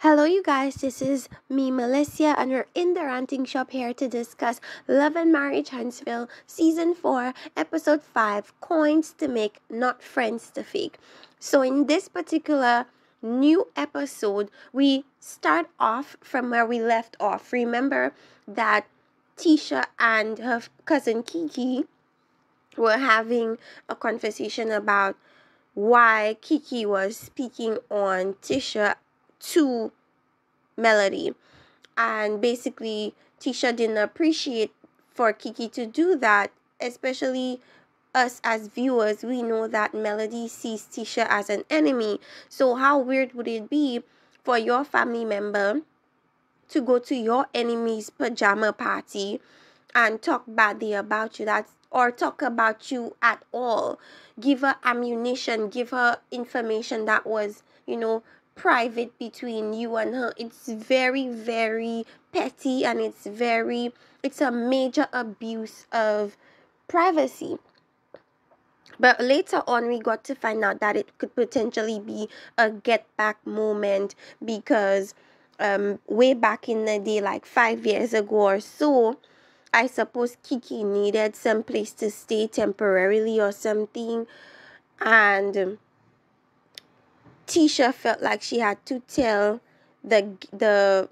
Hello, you guys. This is me, Melissa, and we're in the ranting shop here to discuss Love and Marriage Huntsville, Season 4, Episode 5 Coins to Make, Not Friends to Fake. So, in this particular new episode, we start off from where we left off. Remember that Tisha and her cousin Kiki were having a conversation about why Kiki was speaking on Tisha to Melody. And basically, Tisha didn't appreciate for Kiki to do that, especially us as viewers. We know that Melody sees Tisha as an enemy. So, how weird would it be for your family member to go to your enemy's pajama party and talk badly about you? That's or talk about you at all. Give her ammunition, give her information that was, you know, private between you and her. It's very, very petty and it's very, it's a major abuse of privacy. But later on, we got to find out that it could potentially be a get back moment because um, way back in the day, like five years ago or so, I suppose Kiki needed some place to stay temporarily or something. And Tisha felt like she had to tell the the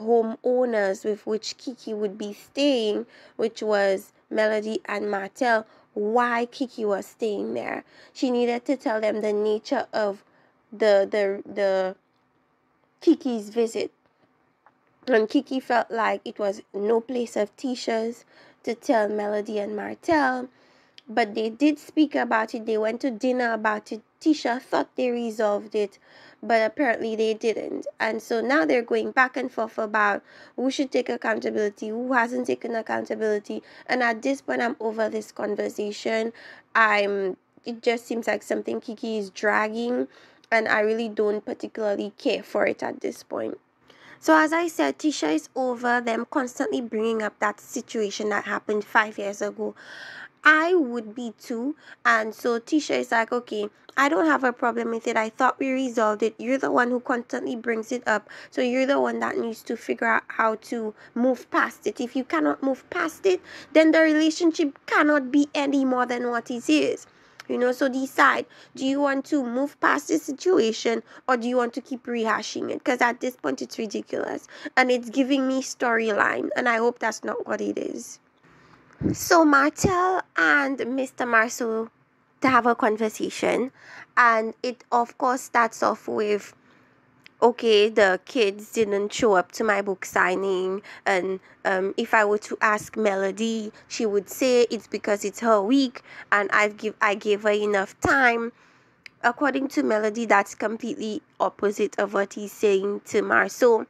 homeowners with which Kiki would be staying, which was Melody and Martell, why Kiki was staying there. She needed to tell them the nature of the the the Kiki's visit. And Kiki felt like it was no place of Tisha's to tell Melody and Martell but they did speak about it. They went to dinner about it. Tisha thought they resolved it, but apparently they didn't. And so now they're going back and forth about who should take accountability, who hasn't taken accountability. And at this point, I'm over this conversation. I'm. It just seems like something Kiki is dragging, and I really don't particularly care for it at this point. So, as I said, Tisha is over them constantly bringing up that situation that happened five years ago. I would be too. And so Tisha is like, okay, I don't have a problem with it. I thought we resolved it. You're the one who constantly brings it up. So you're the one that needs to figure out how to move past it. If you cannot move past it, then the relationship cannot be any more than what it is. You know, so decide do you want to move past the situation or do you want to keep rehashing it? Because at this point, it's ridiculous and it's giving me storyline, and I hope that's not what it is. So Martell and Mr. Marsau to have a conversation and it of course starts off with okay the kids didn't show up to my book signing and um, if i were to ask melody she would say it's because it's her week and i've give i gave her enough time according to melody that's completely opposite of what he's saying to Marsau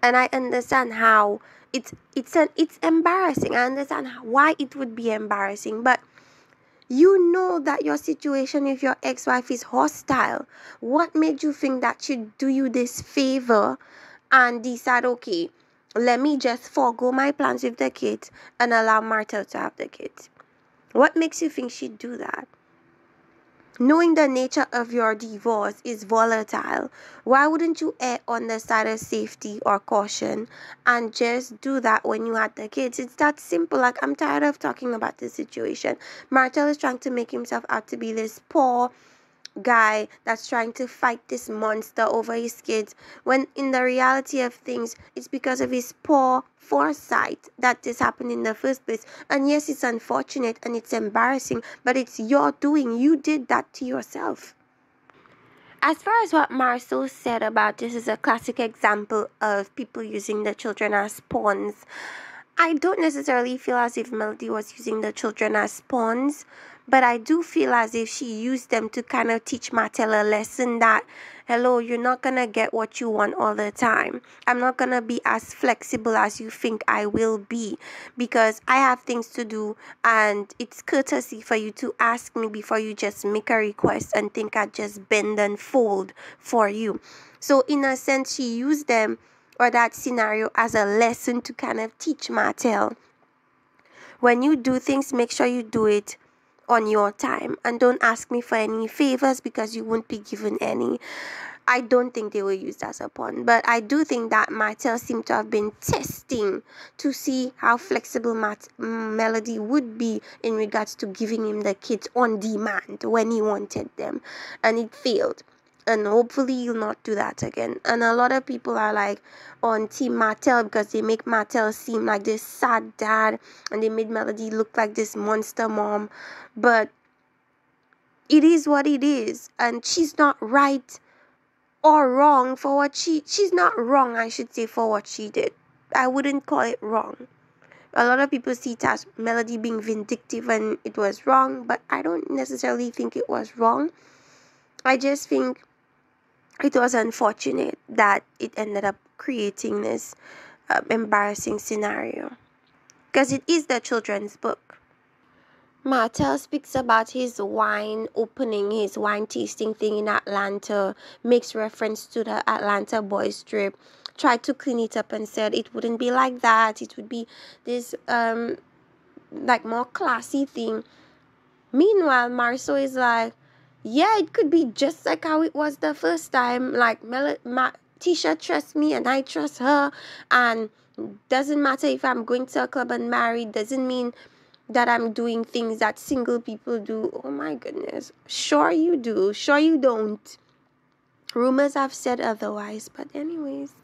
and i understand how it's it's an it's embarrassing. I understand why it would be embarrassing, but you know that your situation with your ex-wife is hostile. What made you think that she'd do you this favor and decide, okay, let me just forego my plans with the kids and allow Martha to have the kids? What makes you think she'd do that? Knowing the nature of your divorce is volatile, why wouldn't you err on the side of safety or caution and just do that when you had the kids? It's that simple. Like, I'm tired of talking about this situation. Martel is trying to make himself out to be this poor, guy that's trying to fight this monster over his kids when in the reality of things it's because of his poor foresight that this happened in the first place. And yes it's unfortunate and it's embarrassing but it's your doing. You did that to yourself. As far as what Marsau said about this is a classic example of people using the children as pawns. I don't necessarily feel as if Melody was using the children as pawns but I do feel as if she used them to kind of teach Martell a lesson that, hello, you're not going to get what you want all the time. I'm not going to be as flexible as you think I will be because I have things to do and it's courtesy for you to ask me before you just make a request and think I just bend and fold for you. So, in a sense, she used them or that scenario as a lesson to kind of teach Martell. When you do things, make sure you do it on your time and don't ask me for any favors because you won't be given any. I don't think they were used as a pawn, but I do think that Martell seemed to have been testing to see how flexible Mat- mm, Melody would be in regards to giving him the kids on demand when he wanted them, and it failed. And hopefully, you'll not do that again. And a lot of people are like on Team Martell because they make Martell seem like this sad dad, and they made Melody look like this monster mom. But it is what it is, and she's not right or wrong for what she she's not wrong I should say for what she did. I wouldn't call it wrong. A lot of people see it as Melody being vindictive and it was wrong, but I don't necessarily think it was wrong. I just think it was unfortunate that it ended up creating this uh, embarrassing scenario because it is the children's book. Martell speaks about his wine opening, his wine tasting thing in Atlanta, makes reference to the Atlanta boys trip, tried to clean it up and said it wouldn't be like that. It would be this um like more classy thing. Meanwhile, Marsau is like, yeah, it could be just like how it was the first time. Like Mel- Ma- Tisha trusts me and I trust her, and doesn't matter if I'm going to a club and married. Doesn't mean that I'm doing things that single people do. Oh my goodness. Sure, you do. Sure, you don't. Rumors have said otherwise, but, anyways.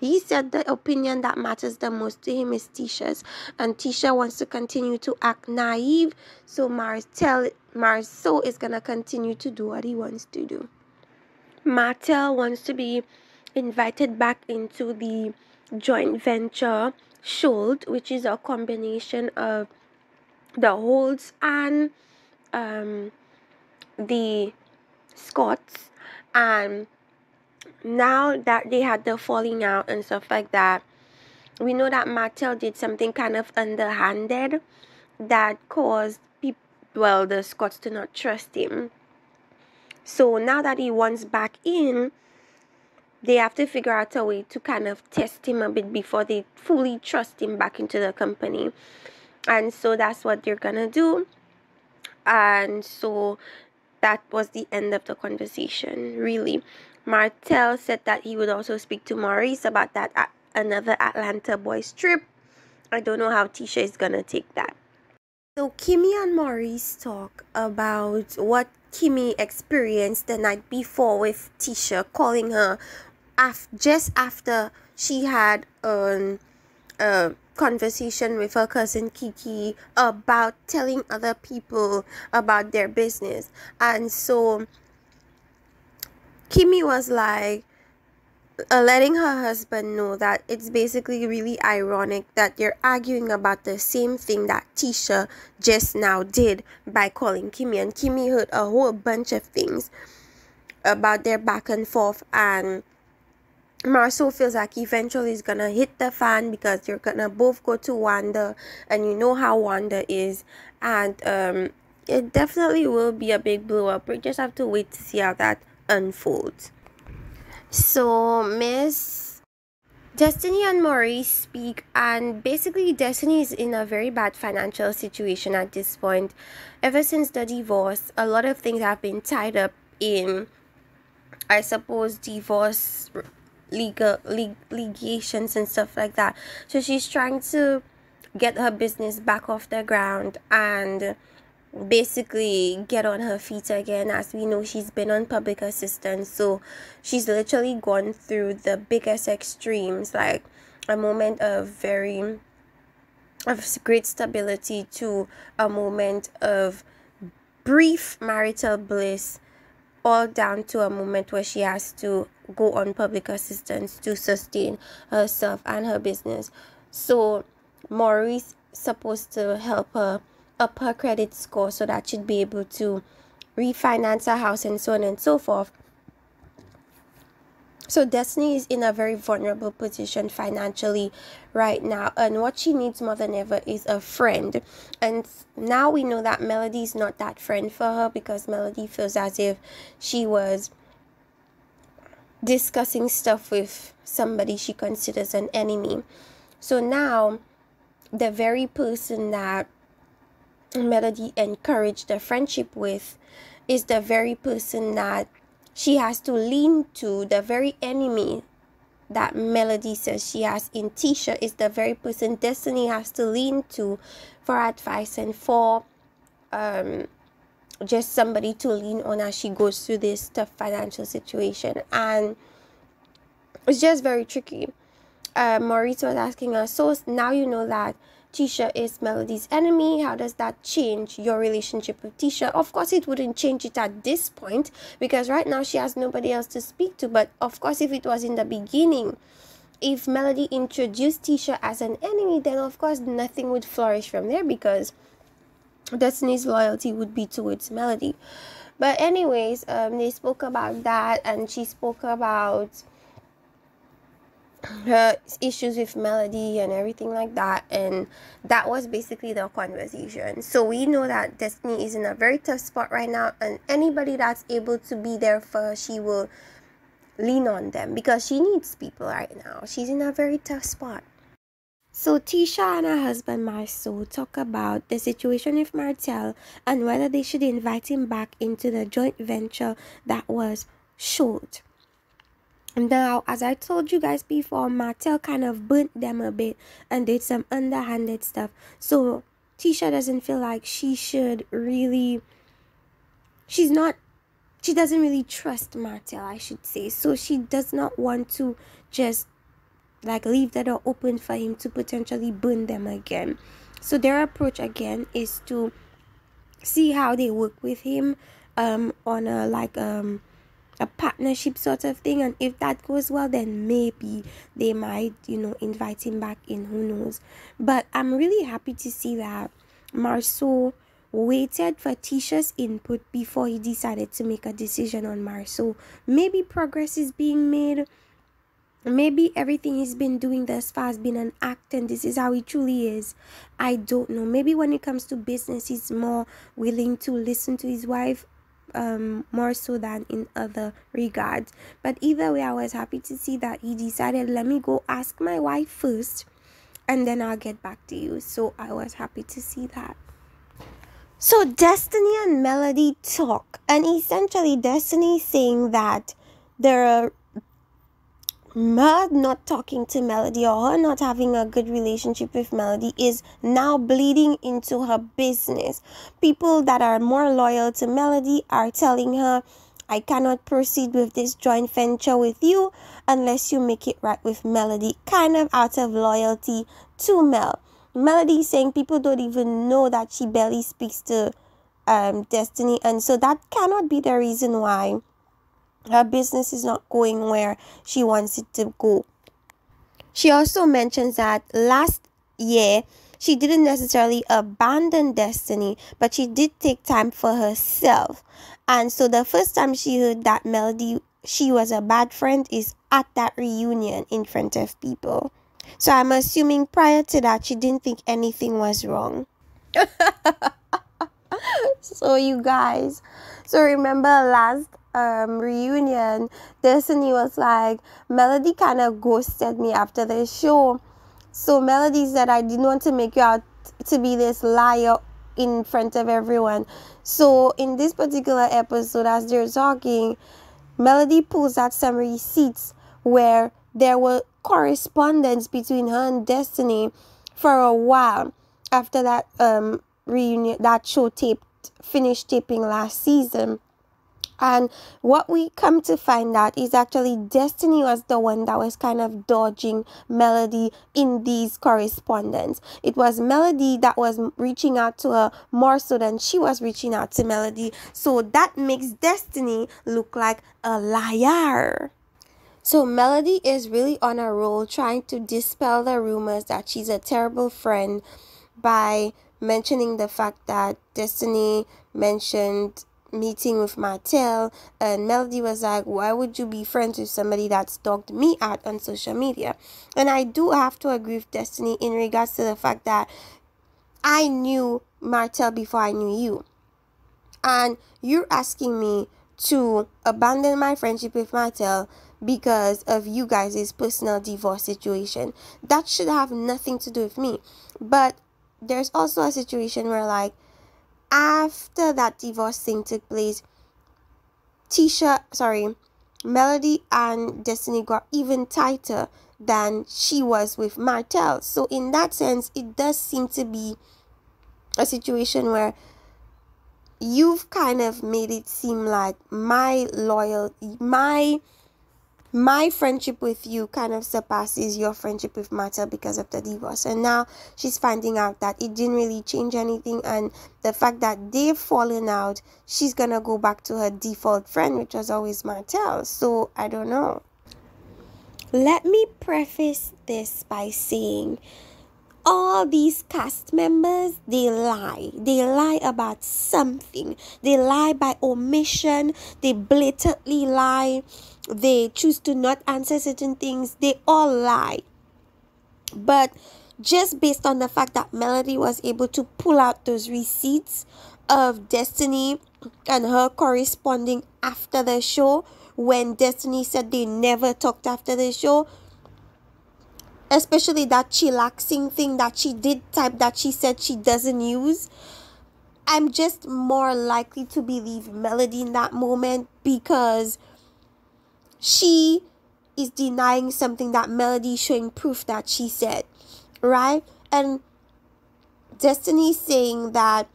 He said the opinion that matters the most to him is Tisha's, and Tisha wants to continue to act naive, so Martell Marsau is gonna continue to do what he wants to do. Martell wants to be invited back into the joint venture Scholt, which is a combination of the Holts and um, the Scotts. And now that they had the falling out and stuff like that, we know that Martell did something kind of underhanded that caused people, well, the Scotts to not trust him. So now that he wants back in, they have to figure out a way to kind of test him a bit before they fully trust him back into the company and so that's what they're gonna do and so that was the end of the conversation really. Martell said that he would also speak to maurice about that at another atlanta boys trip. I don't know how tisha is gonna take that. So kimmy and maurice talk about what kimmy experienced the night before with tisha calling her af- just after she had um, uh, conversation with her cousin Kiki about telling other people about their business. And so Kimmy was like, uh, letting her husband know that it's basically really ironic that they're arguing about the same thing that Tisha just now did by calling Kimmy. And Kimmy heard a whole bunch of things about their back and forth and Marsau feels like eventually it's gonna hit the fan because you're gonna both go to Wanda and you know how Wanda is and um it definitely will be a big blow up. We just have to wait to see how that unfolds. So Miss Destiny and Maurice speak and basically Destiny is in a very bad financial situation at this point. Ever since the divorce, a lot of things have been tied up in I suppose divorce legal leg, litigations and stuff like that. So she's trying to get her business back off the ground and basically get on her feet again. As we know she's been on public assistance so she's literally gone through the biggest extremes like a moment of very of great stability to a moment of brief marital bliss all down to a moment where she has to go on public assistance to sustain herself and her business. So Maurice supposed to help her up her credit score so that she'd be able to refinance her house and so on and so forth. So Destiny is in a very vulnerable position financially right now, and what she needs more than ever is a friend. And now we know that Melody is not that friend for her because Melody feels as if she was discussing stuff with somebody she considers an enemy. So now the very person that Melody encouraged a friendship with is the very person that she has to lean to the very enemy that Melody says she has in Tisha is the very person Destiny has to lean to for advice and for um, just somebody to lean on as she goes through this tough financial situation. And it's just very tricky. Uh, Maurice was asking us, so now you know that Tisha is Melody's enemy. How does that change your relationship with Tisha? Of course, it wouldn't change it at this point because right now she has nobody else to speak to. But of course, if it was in the beginning, if Melody introduced Tisha as an enemy, then of course nothing would flourish from there because Destiny's loyalty would be towards Melody. But anyways, um, they spoke about that, and she spoke about her issues with melody and everything like that and that was basically the conversation. So we know that destiny is in a very tough spot right now and anybody that's able to be there for her she will lean on them because she needs people right now. She's in a very tough spot. So Tisha and her husband Marsau talk about the situation with Martell and whether they should invite him back into the joint venture that was short now, as I told you guys before, Martell kind of burnt them a bit and did some underhanded stuff. So Tisha doesn't feel like she should really. She's not. She doesn't really trust Martell, I should say. So she does not want to just like leave the door open for him to potentially burn them again. So their approach again is to see how they work with him um on a like um a partnership sort of thing and if that goes well then maybe they might you know invite him back in who knows. But i'm really happy to see that Marsau waited for Tisha's input before he decided to make a decision on Marsau maybe progress is being made. Maybe everything he's been doing thus far has been an act and this is how he truly is. I don't know. Maybe when it comes to business he's more willing to listen to his wife um, more so than in other regards. But either way, I was happy to see that he decided, let me go ask my wife first and then I'll get back to you. So I was happy to see that. So Destiny and Melody talk, and essentially, Destiny saying that there are Mud not talking to Melody or her not having a good relationship with Melody is now bleeding into her business. People that are more loyal to Melody are telling her, I cannot proceed with this joint venture with you unless you make it right with Melody, kind of out of loyalty to Mel. Melody saying people don't even know that she barely speaks to um, Destiny, and so that cannot be the reason why her business is not going where she wants it to go. She also mentions that last year she didn't necessarily abandon destiny, but she did take time for herself. And so the first time she heard that melody, she was a bad friend, is at that reunion in front of people. So I'm assuming prior to that, she didn't think anything was wrong. so, you guys, so remember last um, reunion, Destiny was like, Melody kind of ghosted me after the show. So Melody said, I didn't want to make you out to be this liar in front of everyone. So in this particular episode, as they're talking, Melody pulls out some receipts where there were correspondence between her and Destiny for a while after that um reunion that show taped finished taping last season. And what we come to find out is actually Destiny was the one that was kind of dodging Melody in these correspondence. It was Melody that was reaching out to her more so than she was reaching out to Melody. So that makes Destiny look like a liar. So Melody is really on a roll trying to dispel the rumors that she's a terrible friend by mentioning the fact that Destiny mentioned meeting with Martell, and Melody was like, Why would you be friends with somebody that stalked me out on social media? And I do have to agree with Destiny in regards to the fact that I knew Martell before I knew you. And you're asking me to abandon my friendship with Martell because of you guys' personal divorce situation. That should have nothing to do with me. But there's also a situation where, like, after that divorce thing took place, Tisha, sorry, Melody and Destiny got even tighter than she was with Martell. So in that sense, it does seem to be a situation where you've kind of made it seem like my loyal my my friendship with you kind of surpasses your friendship with Martell because of the divorce. And now she's finding out that it didn't really change anything. And the fact that they've fallen out, she's going to go back to her default friend, which was always Martell. So I don't know. Let me preface this by saying all these cast members they lie they lie about something they lie by omission they blatantly lie they choose to not answer certain things they all lie. But just based on the fact that melody was able to pull out those receipts of destiny and her corresponding after the show when destiny said they never talked after the show especially that chillaxing thing that she did type that she said she doesn't use i'm just more likely to believe melody in that moment because she is denying something that melody showing proof that she said right and destiny saying that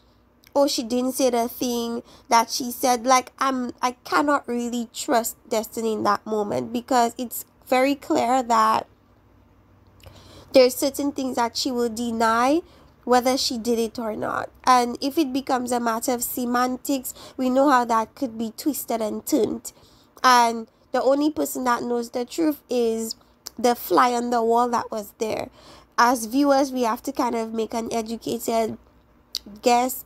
oh she didn't say the thing that she said like i'm i cannot really trust destiny in that moment because it's very clear that there's certain things that she will deny whether she did it or not. And if it becomes a matter of semantics, we know how that could be twisted and turned. And the only person that knows the truth is the fly on the wall that was there. As viewers, we have to kind of make an educated guess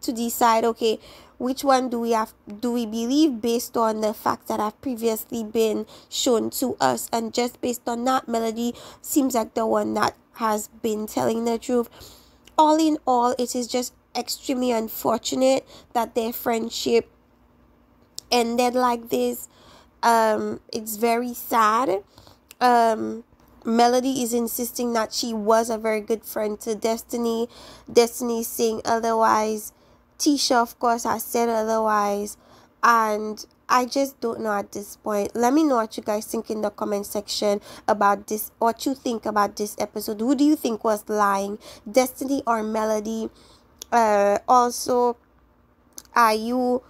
to decide okay which one do we have do we believe based on the facts that have previously been shown to us? And just based on that melody seems like the one that has been telling the truth. All in all it is just extremely unfortunate that their friendship ended like this um it's very sad um melody is insisting that she was a very good friend to destiny destiny saying otherwise Tisha, of course, has said otherwise. And I just don't know at this point. Let me know what you guys think in the comment section about this. What you think about this episode. Who do you think was lying? Destiny or Melody? Uh, also, are you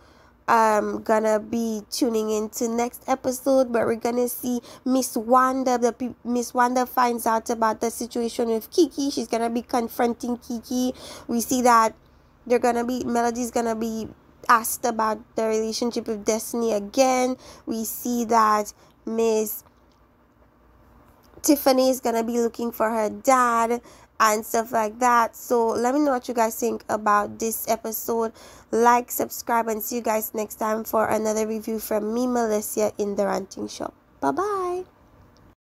um gonna be tuning into next episode where we're gonna see miss wanda the miss wanda finds out about the situation with kiki. She's gonna be confronting kiki. We see that they're gonna be melody's gonna be asked about the relationship with destiny again. We see that miss tiffany is gonna be looking for her dad and stuff like that. So let me know what you guys think about this episode. Like subscribe and see you guys next time for another review from me melissa in the ranting shop. Bye bye